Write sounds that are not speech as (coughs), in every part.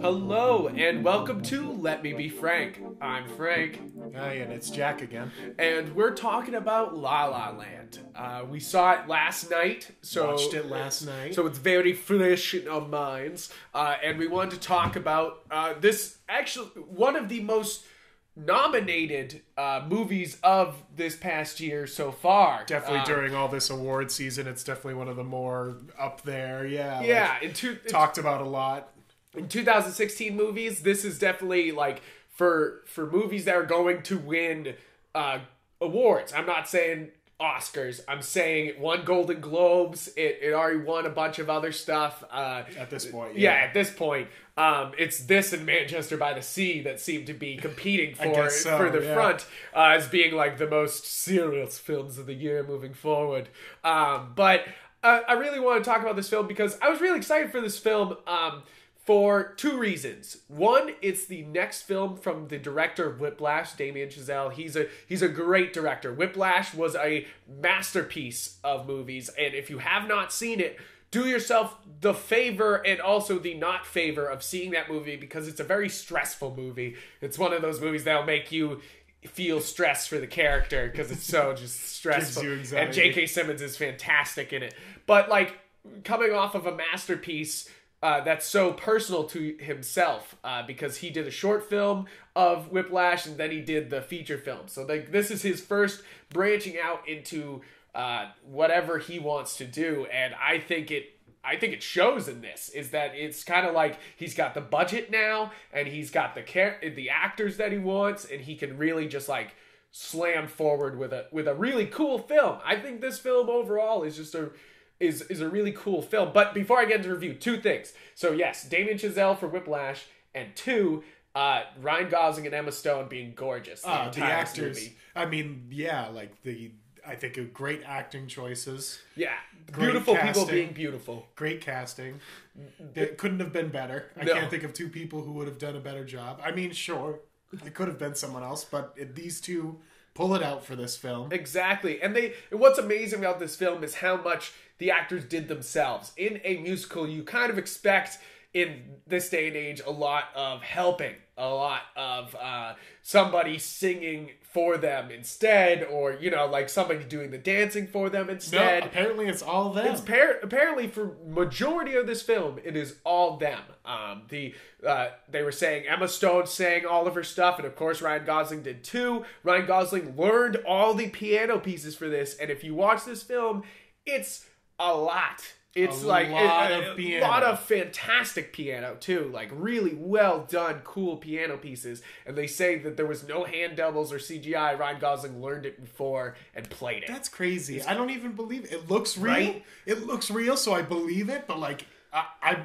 Hello and welcome to Let Me Be Frank. I'm Frank, Hi, and it's Jack again. and we're talking about La La Land. Uh, we saw it last night, so Watched it last night. so it's very fresh in our minds. Uh, and we wanted to talk about uh, this actually one of the most nominated uh, movies of this past year so far. Definitely Um, during all this award season, it's definitely one of the more up there. Yeah. yeah, in two, talked about a lot. in 2016 movies, this is definitely like for for movies that are going to win uh, awards. I'm not saying Oscars. I'm saying it won Golden Globes. It it already won a bunch of other stuff. Uh, At this point, yeah. yeah. at this point, um, it's this and Manchester by the Sea that seem to be competing for so, for the yeah. front uh, as being like the most serious films of the year moving forward. Um, but uh, I really want to talk about this film because I was really excited for this film. Um, for two reasons. One, it's the next film from the director of Whiplash, Damien Chazelle. He's a he's a great director. Whiplash was a masterpiece of movies, and if you have not seen it, do yourself the favor and also the not favor of seeing that movie because it's a very stressful movie. It's one of those movies that'll make you feel stress for the character because it's so just (laughs) stressful. and. J.K. Simmons is fantastic in it. But like coming off of a masterpiece uh, that's so personal to himself uh, because he did a short film of Whiplash and then he did the feature film. So like this is his first branching out into uh, whatever he wants to do, and I think it. I think it shows in this is that it's kind of like he's got the budget now and he's got the the actors that he wants and he can really just like slam forward with a with a really cool film. I think this film overall is just a is is a really cool film. But before I get into review, two things. So yes, Damien Chazelle for Whiplash, and two, uh, Ryan Gosling and Emma Stone being gorgeous. The, Uh, the actors. movie. I mean, yeah, like the. I think of great acting choices, yeah, beautiful people being beautiful. great casting. It couldn't have been better. I No. can't think of two people who would have done a better job. I mean, sure, it could have been someone else, but it, these two pull it out for this film. Exactly. And they and what's amazing about this film is how much the actors did themselves. In a musical, you kind of expect in this day and age a lot of helping, a lot of uh, somebody singing for them instead, or you know, like somebody doing the dancing for them instead. No, apparently it's all them. It's par- apparently for majority of this film, it is all them. Um, the uh, they were saying Emma Stone sang all of her stuff, and of course Ryan Gosling did too. Ryan Gosling learned all the piano pieces for this, and if you watch this film, it's a lot. It's A like lot a, of a lot of fantastic piano too, like really well done, cool piano pieces. And they say that there was no hand doubles or CGI. Ryan Gosling learned it before and played it. That's crazy. I don't even believe it. It looks real. Right? It looks real, so I believe it. But like, I, I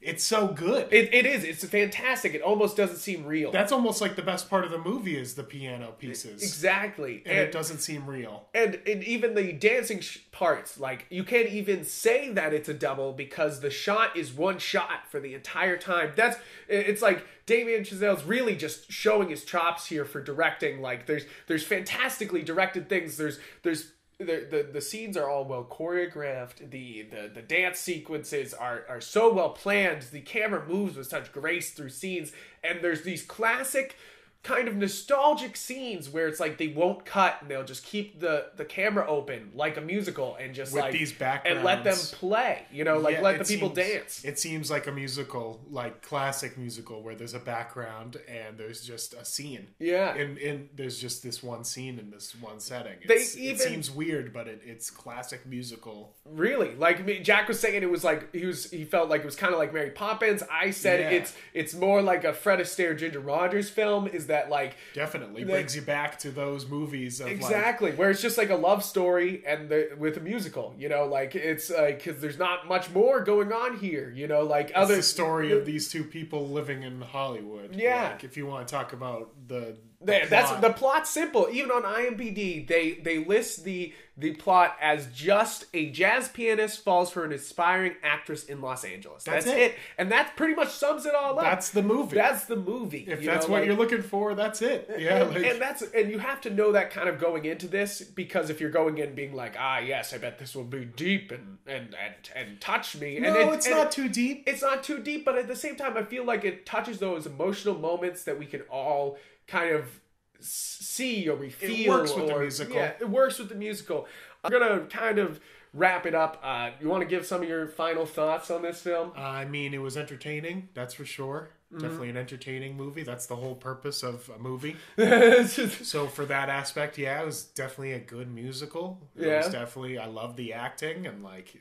it's so good. It, it is. It's fantastic. It almost doesn't seem real. That's almost like the best part of the movie is the piano pieces, exactly. and it doesn't seem real. and, and even the dancing sh- parts, like you can't even say that it's a double because the shot is one shot for the entire time. That's it's like Damien Chazelle's really just showing his chops here for directing. Like there's there's fantastically directed things. There's there's the, the the scenes are all well choreographed. The, the the dance sequences are are so well planned. The camera moves with such grace through scenes, and there's these classic kind of nostalgic scenes where it's like they won't cut and they'll just keep the the camera open like a musical and just With like these and let them play you know like Yeah, let the people seems- dance It seems like a musical, like classic musical, where there's a background and there's just a scene. yeah And, and there's just this one scene in this one setting. They It's, even- it seems weird, but it, it's classic musical. really like I mean, jack was saying it was like he was he felt like it was kind of like mary poppins i said Yeah. it's it's more like a fred astaire ginger rogers film is that like Definitely Like- brings you back to those movies of like Exactly, where it's just like a love story and the, with a musical, you know, like it's like because there's not much more going on here, you know, like other the story of these two people living in Hollywood. Yeah. Like, if you want to talk about the They, that's plot. the plot's simple. Even on IMDb, they they list the the plot as just a jazz pianist falls for an aspiring actress in Los Angeles. That's, That's it. it. and that pretty much sums it all up. That's the movie. that's the movie. if that's know, what like- you're looking for, that's it. (laughs) Yeah, and, like, and that's and you have to know that kind of going into this because if you're going in being like, ah, yes, I bet this will be deep and and and, and touch me. no, and it- it's and not too deep. it's not too deep, but at the same time, I feel like it touches those emotional moments that we can all kind of see or we feel. works with the or- musical. Yeah, it works with the musical. I'm gonna kind of wrap it up. Uh, you want to give some of your final thoughts on this film? I mean, it was entertaining, that's for sure. Mm-hmm. Definitely an entertaining movie. That's the whole purpose of a movie. (laughs) So for that aspect, yeah, it was definitely a good musical. It Yeah. was definitely I love the acting and like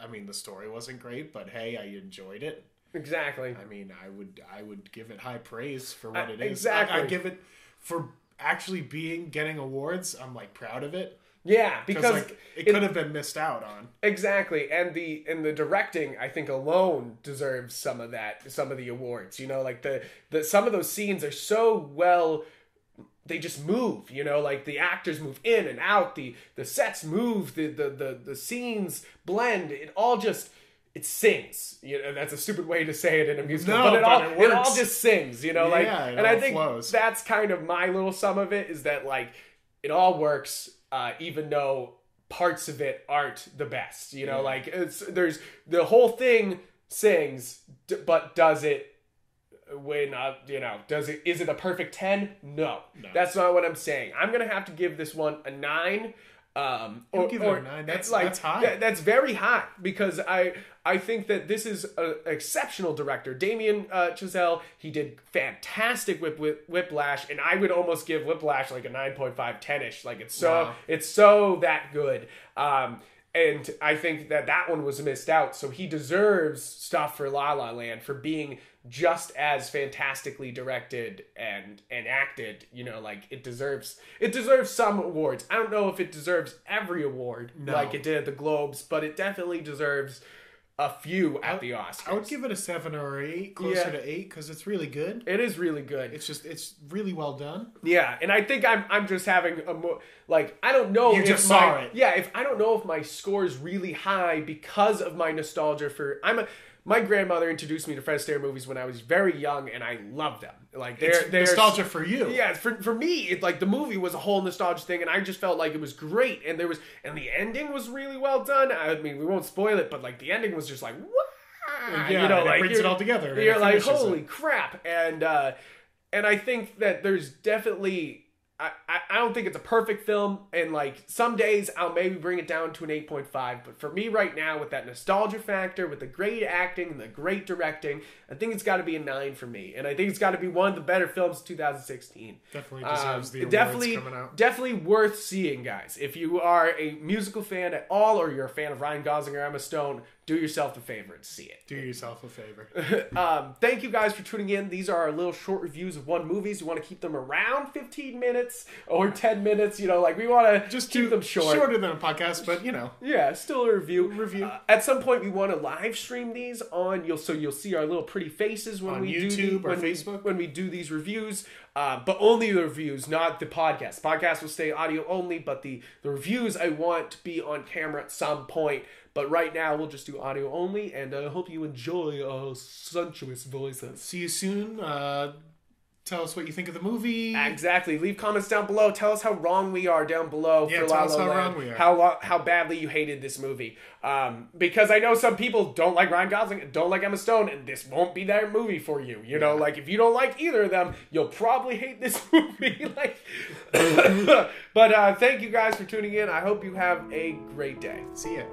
I mean the story wasn't great, but hey, I enjoyed it. Exactly. I mean, I would I would give it high praise for what Uh, it is. exactly. I, I give it for actually being getting awards. I'm like proud of it Yeah, because like it, could have been missed out on. Exactly, and the and the directing, I think alone deserves some of that, some of the awards. You know, like the the some of those scenes are so well, they just move. You know, like the actors move in and out, the the sets move, the the the, the scenes blend. It all just it sings. You know, that's a stupid way to say it in a musical, No, but it but all it it, all just sings. You know, like Yeah, it and I think flows. that's kind of my little sum of it is that like it all works, uh, even though parts of it aren't the best. You know, Yeah. like it's there's the whole thing sings, d- but does it when uh, you know does it is it a perfect 10 no. No. that's not what i'm saying i'm gonna have to give this one a 9 um You'll or, it a nine. That's- like that's high. that- that's very high because i i think that this is an exceptional director damien uh chazelle he did fantastic with, with whiplash and i would almost give whiplash like a 9.5 10ish like it's so Wow. it's so that good um and I think that that one was missed out. So he deserves stuff for La La Land for being just as fantastically directed and and acted. You know, like it deserves it deserves some awards. I don't know if it deserves every award No. like it did at the Globes, but it definitely deserves a few at the Oscars. I would give it a seven or eight, closer Yeah. to eight, because it's really good. it is really good. It's just it's really well done. Yeah, and I think I'm I'm just having a more like I don't know You if just my, saw it. Yeah, if I don't know if my score is really high because of my nostalgia for I'm a my grandmother introduced me to Fred Astaire movies when I was very young, and I love them. Like they're, It's they're nostalgia for you. Yeah, for, for me, it, like the movie was a whole nostalgia thing, and I just felt like it was great, and there was and the ending was really well done. I mean, we won't spoil it, but like the ending was just like what Yeah, you know, like brings it all together. you're like, finishes it. holy crap! And uh, and I think that there's definitely. I, I- I don't think it's a perfect film, and like some days I'll maybe bring it down to an 8.5. But for me right now, with that nostalgia factor, with the great acting and the great directing, I think it's got to be a 9 for me. And I think it's got to be one of the better films of 2016. Definitely Um, deserves the awards definitely, coming out. definitely worth seeing, guys. If you are a musical fan at all, or you're a fan of Ryan Gosling or Emma Stone, do yourself a favor and see it. Do yourself a favor. (laughs) um, thank you guys for tuning in. These are our little short reviews of one movies. We want to keep them around 15 minutes or 10 minutes. You know, like we want to Just keep do them short. shorter than a podcast, but you know, Yeah, still a review. Review. Uh, at some point, we want to live stream these on. You'll so you'll see our little pretty faces when On we do YouTube the, or when we- Facebook? when we do these reviews. Uh, but only the reviews, not the podcast. Podcast will stay audio only, but the the reviews I want to be on camera at some point. But right now, we'll just do audio only, and I hope you enjoy our sumptuous voices. see you soon. Uh, tell us what you think of the movie. Exactly. Leave comments down below. Tell us how wrong we are down below Yeah, for tell La us La how Land. wrong we are. How lo- how badly you hated this movie. Um, because I know some people don't like Ryan Gosling, and don't like Emma Stone, and this won't be their movie for you. You know, like if you don't like either of them, you'll probably hate this (laughs) movie. like, (coughs) but uh, thank you guys for tuning in. I hope you have a great day. See ya.